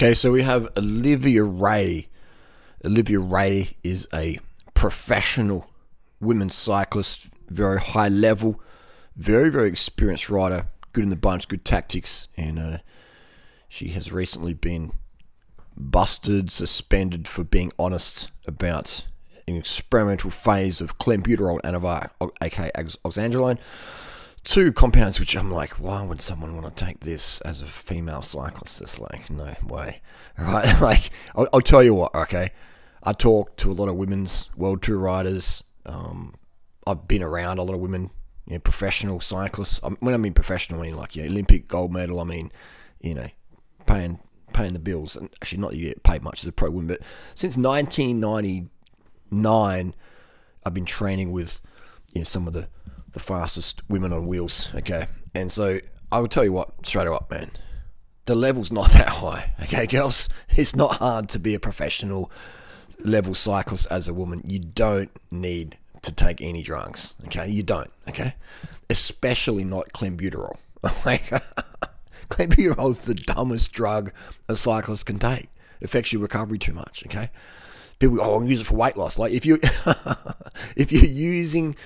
Okay, so we have Olivia Ray. Olivia Ray is a professional women's cyclist, very high level, very, very experienced rider, good in the bunch, good tactics, and uh, she has recently been busted, suspended for being honest about an experimental phase of clenbuterol and aka oxandrolone two compounds which I'm like, why would someone want to take this as a female cyclist? It's like, no way. Right, like I'll, I'll, tell you what. Okay, I talk to a lot of women's world tour riders. Um, I've been around a lot of women, you know, professional cyclists. When I mean professional, I mean like yeah, Olympic gold medal. I mean, you know, paying paying the bills, and actually not you get paid much as a pro woman, but since 1999, I've been training with you know some of the the fastest women on wheels. Okay, and so I will tell you what, straight up, man, the level's not that high. Okay, girls, it's not hard to be a professional level cyclist as a woman. You don't need to take any drugs. Okay, you don't. Okay, especially not clenbuterol. like clenbuterol is the dumbest drug a cyclist can take. It affects your recovery too much. Okay, people, oh, I'm use it for weight loss. Like if you if you're using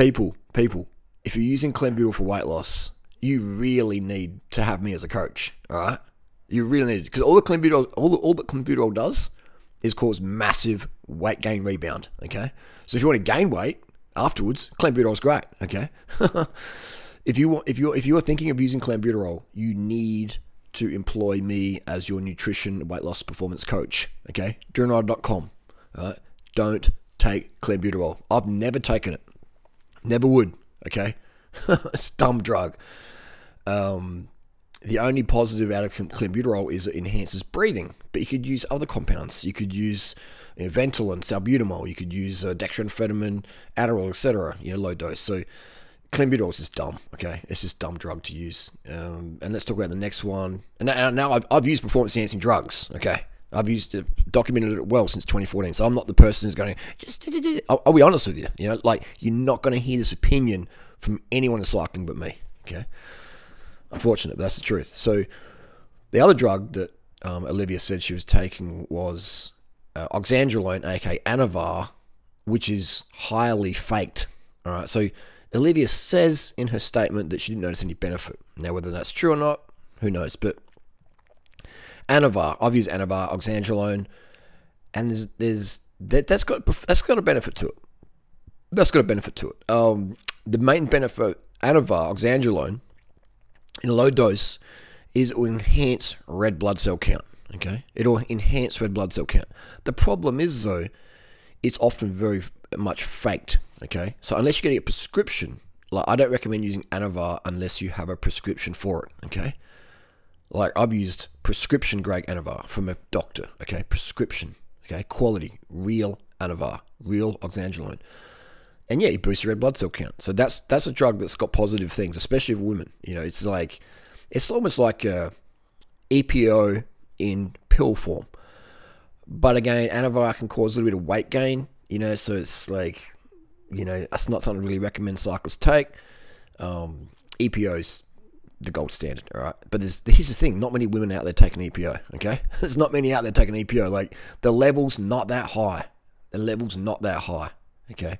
people, people, if you're using clenbuterol for weight loss, you really need to have me as a coach. All right, you really need because all the clenbuterol, all the, all that clenbuterol does is cause massive weight gain rebound. Okay, so if you want to gain weight afterwards, clenbuterol is great. Okay, if you want, if you if you are thinking of using clenbuterol, you need to employ me as your nutrition weight loss performance coach. Okay, Durianrider.com. All right, don't take clenbuterol. I've never taken it. Never would. Okay, it's dumb drug. Um, the only positive out of clenbuterol is it enhances breathing, but you could use other compounds. You could use you know, Ventolin, salbutamol. You could use uh, dextroamphetamine, Adderall, etc. You know, low dose. So clenbuterol is just dumb. Okay, it's just dumb drug to use. Um, and let's talk about the next one. And now, now I've, I've used performance enhancing drugs. Okay, I've used it, documented it well since 2014. So I'm not the person who's going. Just, I'll, I'll be honest with you. You know, like you're not going to hear this opinion from anyone in cycling but me. Okay, unfortunate, but that's the truth. So the other drug that um, Olivia said she was taking was uh, oxandrolone, aka Anavar, which is highly faked. All right, so Olivia says in her statement that she didn't notice any benefit. Now, whether that's true or not, who knows? But Anavar. I've used Anavar, Oxandrolone, and there's there's that, that's got that's got a benefit to it. That's got a benefit to it. Um, the main benefit Anavar, Oxandrolone, in a low dose, is it will enhance red blood cell count. Okay, it'll enhance red blood cell count. The problem is though, it's often very much faked. Okay, so unless you're getting a prescription, like I don't recommend using Anavar unless you have a prescription for it. Okay, like I've used prescription grade Anavar from a doctor. Okay, prescription. Okay, quality, real Anavar, real oxandrolone. And yeah, it boosts your red blood cell count. So that's that's a drug that's got positive things, especially for women. You know, it's like it's almost like a EPO in pill form. But again, Anavar can cause a little bit of weight gain. You know, so it's like, you know, that's not something I really recommend cyclists take. Um, EPO's the gold standard, all right. But there's here's the thing: not many women out there taking EPO. Okay, there's not many out there taking EPO. Like the levels not that high. The levels not that high. Okay,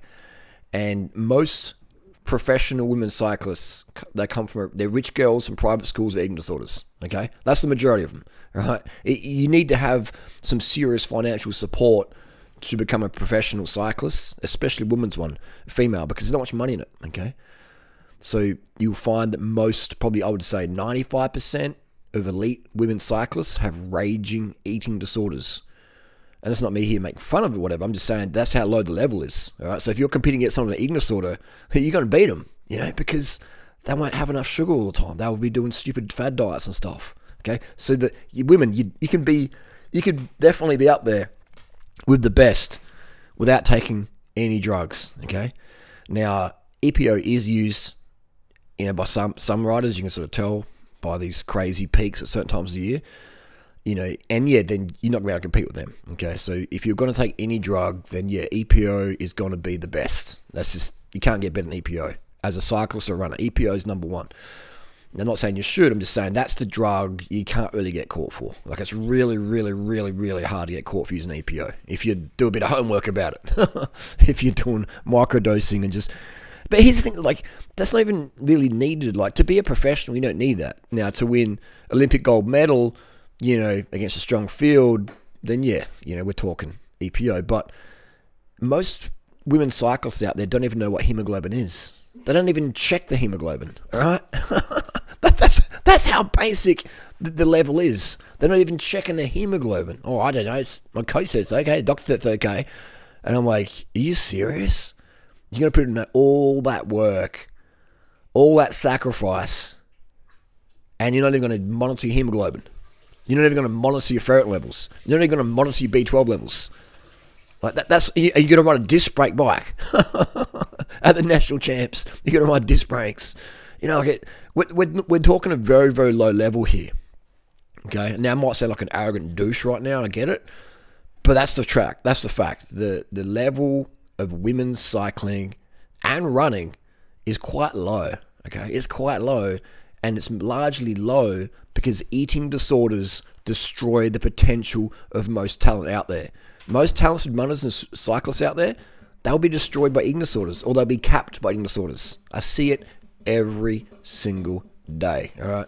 and most professional women cyclists they come from they're rich girls from private schools with eating disorders. Okay, that's the majority of them. Right? It, you need to have some serious financial support to become a professional cyclist, especially women's one, female, because there's not much money in it. Okay. So you'll find that most, probably I would say 95% of elite women cyclists have raging eating disorders. And it's not me here making fun of it, whatever. I'm just saying that's how low the level is. All right. So if you're competing against someone with an eating disorder, you're going to beat them, you know, because they won't have enough sugar all the time. They will be doing stupid fad diets and stuff. Okay. So that women, you, you can be, you could definitely be up there with the best without taking any drugs. Okay. Now, EPO is used you know, by some some riders, you can sort of tell by these crazy peaks at certain times of the year. You know, and yeah, then you're not going to be able to compete with them. Okay, so if you're going to take any drug, then yeah, EPO is going to be the best. That's just you can't get better than EPO as a cyclist or runner. EPO is number one. I'm not saying you should. I'm just saying that's the drug you can't really get caught for. Like it's really, really, really, really hard to get caught for using EPO if you do a bit of homework about it. if you're doing microdosing and just. But here's the thing: like that's not even really needed. Like to be a professional, you don't need that. Now to win Olympic gold medal, you know, against a strong field, then yeah, you know, we're talking EPO. But most women cyclists out there don't even know what hemoglobin is. They don't even check the hemoglobin. All right. that's that's how basic the, the, level is. They're not even checking their hemoglobin. Oh, I don't know. my coach says it's okay. Doctor says it's okay. And I'm like, are you serious? You're gonna put in all that work, all that sacrifice, and you're not even gonna monitor your hemoglobin. You're not even gonna monitor your ferritin levels. You're not even gonna monitor your B12 levels. Like that, that's are you gonna ride a disc brake bike at the national champs? You're gonna ride disc brakes. You know, like we're, we're, we're talking a very, very low level here. Okay. Now, I might sound like an arrogant douche right now, and I get it. But that's the track. That's the fact. The, the level of women's cycling and running is quite low. Okay. It's quite low. And it's largely low because eating disorders destroy the potential of most talent out there. Most talented runners and cyclists out there, they'll be destroyed by eating disorders or they'll be capped by eating disorders. I see it every single day. All right.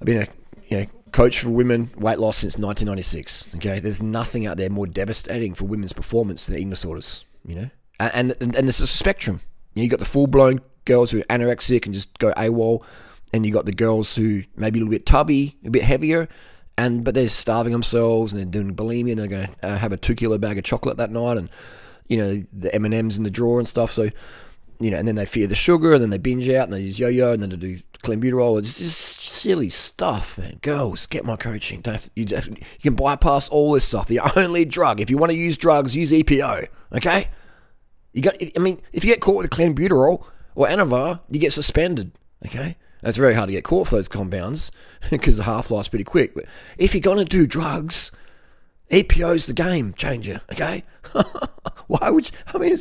I've been a you know, coach for women weight loss since 1996. Okay, there's nothing out there more devastating for women's performance than eating disorders. You know, and and, and there's a spectrum. You, know, you got the full blown girls who are anorexic and just go AWOL, and you got the girls who maybe a little bit tubby, a bit heavier, and but they're starving themselves and they're doing bulimia and they're going to uh, have a two kilo bag of chocolate that night and you know the M and M's in the drawer and stuff. So you know, and then they fear the sugar, and then they binge out, and they use yo-yo, and then they do clenbuterol. It's just silly stuff, man. Girls, get my coaching. Don't to, you, to, you can bypass all this stuff. The only drug, if you want to use drugs, use EPO. Okay, you got. I mean, if you get caught with clenbuterol or Anavar, you get suspended. Okay, it's very hard to get caught for those compounds because the half life's pretty quick. But if you're gonna do drugs, EPO's the game changer. Okay, why would you, I mean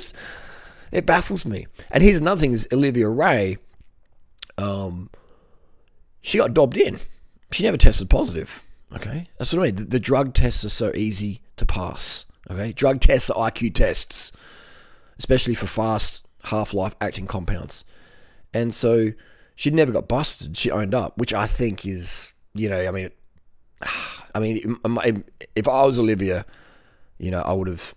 it baffles me. And here's another thing: is Olivia Ray. Um, she got dobbed in. She never tested positive. Okay, that's what I mean. The, the drug tests are so easy to pass. Okay, drug tests are IQ tests, especially for fast half-life acting compounds. And so she never got busted. She owned up, which I think is, you know, I mean, I mean, if I was Olivia, you know, I would have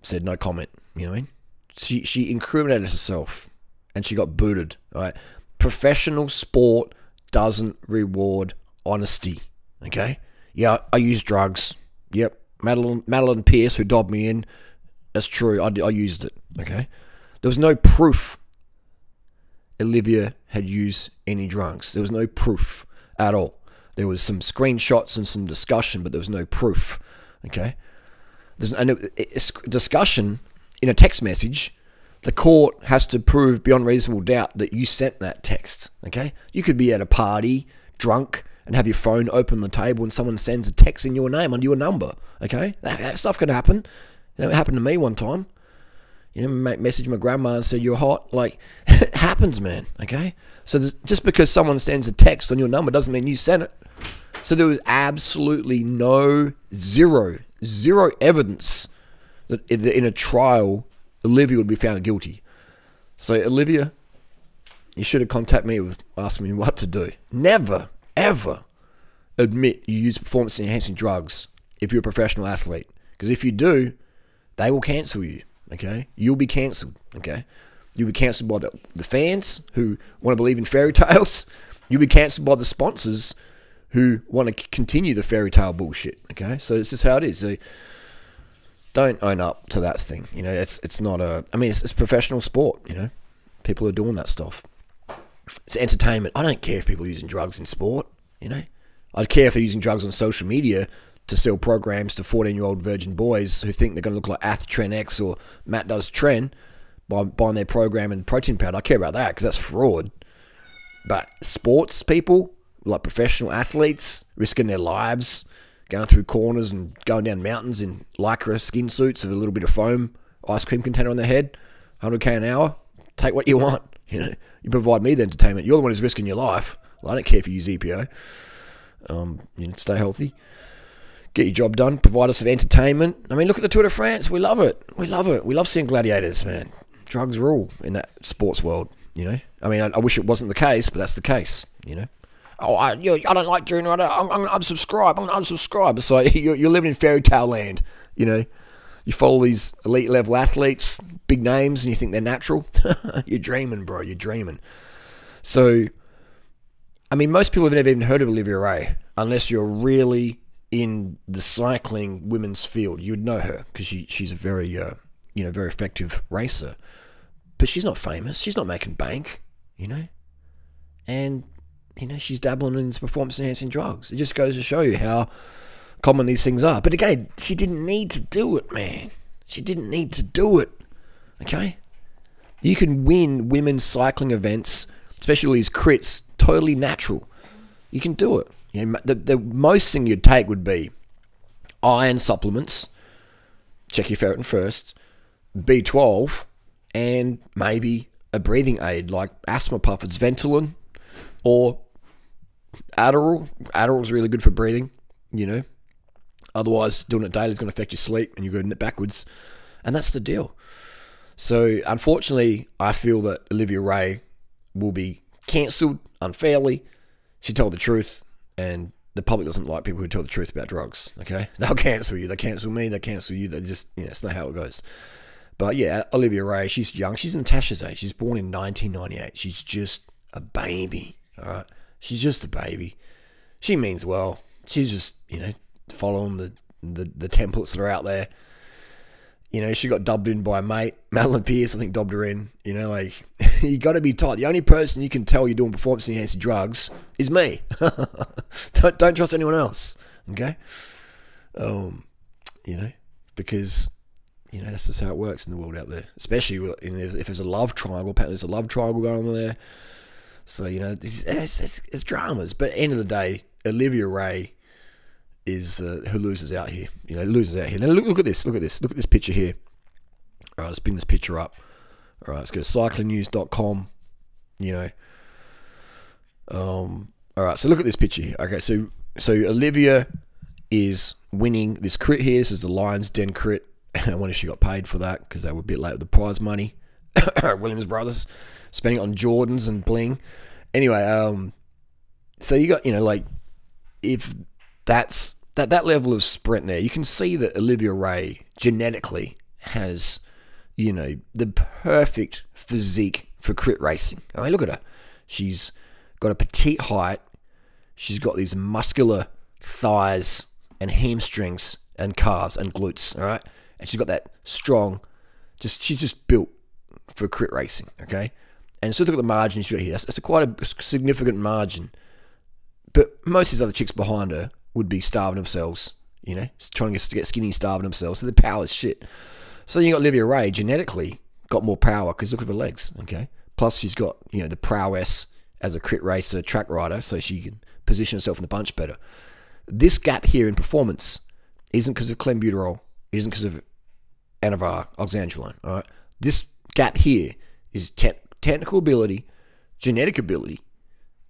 said no comment. You know what I mean? she she incriminated herself and she got booted. Right, professional sport doesn't reward honesty. Okay, yeah, I use drugs. Yep, Madeline Madeline Pierce who dobbed me in. That's true. I, I used it. Okay, there was no proof. Olivia had used any drugs. There was no proof at all. There was some screenshots and some discussion, but there was no proof. Okay, there's a discussion in a text message, the court has to prove beyond reasonable doubt that you sent that text. Okay? You could be at a party, drunk, and have your phone open on the table and someone sends a text in your name under your number. Okay? That, that stuff could happen. It happened to me one time. You know, message my grandma and said you're hot. Like, it happens, man. Okay? So just because someone sends a text on your number doesn't mean you sent it. So there was absolutely no, zero, zero evidence that in a trial, Olivia would be found guilty. So, Olivia, you should have contacted me with asking me what to do. Never, ever admit you use performance enhancing drugs if you're a professional athlete. Because if you do, they will cancel you. Okay? You'll be cancelled. Okay? You'll be cancelled by the, the fans who want to believe in fairy tales. You'll be cancelled by the sponsors who want to continue the fairy tale bullshit. Okay? So, this is how it is. So, don't own up to that thing. You know, it's it's not a. I mean, it's, it's professional sport. You know, people are doing that stuff. It's entertainment. I don't care if people are using drugs in sport. You know, I'd care if they're using drugs on social media to sell programs to 14 year old virgin boys who think they're going to look like Ath Tren X or Matt does Tren by buying their program and protein powder. I care about that because that's fraud. But sports people, like professional athletes, risking their lives going through corners and going down mountains in lycra skin suits with a little bit of foam, ice cream container on their head, 100k an hour. Take what you want. You know, you provide me the entertainment. You're the one who's risking your life. Well, I don't care if you use EPO. Um, you know, stay healthy, get your job done, provide us with entertainment. I mean, look at the Tour de France. We love it. We love it. We love seeing gladiators, man. Drugs rule in that sports world. You know, I mean, I, I wish it wasn't the case, but that's the case. You know. Oh, I, you I don't like Junior. I don't, I'm, I'm unsubscribe. I'm unsubscribe. It's like you're, you're living in fairy tale land. You know, you follow these elite level athletes, big names, and you think they're natural. you're dreaming, bro. You're dreaming. So, I mean, most people have never even heard of Olivia Ray unless you're really in the cycling women's field. You'd know her because she, she's a very, uh, you know, very effective racer. But she's not famous. She's not making bank, you know. And you know, she's dabbling in performance enhancing drugs. It just goes to show you how common these things are. But again, she didn't need to do it, man. She didn't need to do it. Okay? You can win women's cycling events, especially these crits, totally natural. You can do it. You know, the, the most thing you'd take would be iron supplements, check your ferritin first, B12, and maybe a breathing aid like asthma puffers, Ventolin, or Adderall. Adderall is really good for breathing, you know. Otherwise, doing it daily is going to affect your sleep and you're going backwards. And that's the deal. So, unfortunately, I feel that Olivia Ray will be cancelled unfairly. She told the truth, and the public doesn't like people who tell the truth about drugs. Okay, they'll cancel you. They cancel me. They cancel you. They just, yeah, it's not how it goes. But yeah, Olivia Ray, she's young. She's Natasha's age. She's born in 1998. She's just a baby. All right. She's just a baby. She means well. She's just, you know, following the, the, the templates that are out there. You know, she got dubbed in by a mate. Madeline Pierce, I think, dubbed her in. You know, like, you got to be tight. The only person you can tell you're doing performance enhancing drugs is me. don't, don't trust anyone else. Okay? Um, you know, because, you know, that's just how it works in the world out there. Especially if there's a love triangle. Apparently, there's a love triangle going on there. So you know, it's, it's, it's dramas. But end of the day, Olivia Ray is uh, who loses out here. You know, loses out here. Now look, look at this. Look at this. Look at this picture here. All right, let's bring this picture up. All right, let's go to cyclingnews.com. You know. Um. All right, so look at this picture here. Okay, so so Olivia is winning this crit here. This is the Lions Den crit. I wonder if she got paid for that because they were a bit late with the prize money. Williams Brothers spending on Jordans and bling. Anyway, um, so you got you know like if that's that that level of sprint there, you can see that Olivia Ray genetically has you know the perfect physique for crit racing. I mean, look at her. She's got a petite height. She's got these muscular thighs and hamstrings and calves and glutes. All right, and she's got that strong. Just she's just built for crit racing. Okay, and so look at the margins you got here. That's, that's a quite a significant margin. But most of these other chicks behind her would be starving themselves, you know, trying to get skinny, starving themselves. So the power is shit. So you got Olivia Ray genetically got more power because look at her legs, okay? Plus she's got, you know, the prowess as a crit racer, track rider, so she can position herself in the bunch better. This gap here in performance isn't because of clenbuterol, isn't because of Anavar, oxandrolone, all right? This gap here is te technical ability, genetic ability.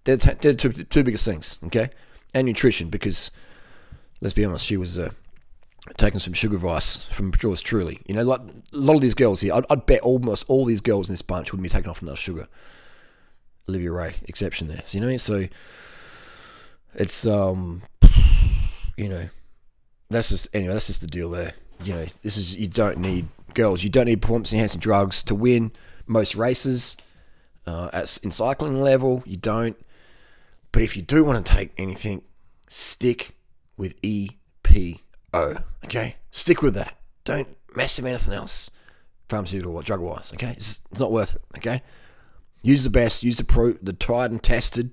They're, they're two, two biggest things, okay? And nutrition, because let's be honest, she was uh, taking some sugar advice from yours truly. You know, like a lot of these girls here, I'd, I'd, bet almost all these girls in this bunch wouldn't be taking off enough sugar. Olivia Ray, exception there. So, you know, so it's um, you know, that's just anyway. That's just the deal there. You know, this is you don't need girls. You don't need performance enhancing drugs to win most races. Uh, at in cycling level, you don't. But if you do want to take anything, stick with EPO. Okay, stick with that. Don't mess with anything else, pharmaceutical or drug wise. Okay, it's, it's not worth it. Okay, use the best. Use the pro, the tried and tested.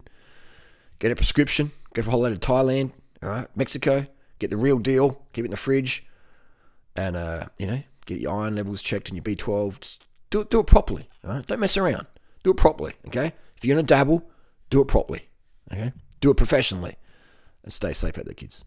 Get a prescription. Go for a holiday to Thailand. All right, Mexico. Get the real deal. Keep it in the fridge, and uh, you know, get your iron levels checked and your B12. Do it, do it properly. Don't mess around. Do it properly. Okay. If you're gonna dabble, do it properly. Okay. Do it professionally, and stay safe out there, kids.